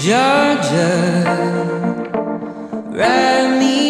Georgia, wrap me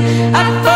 I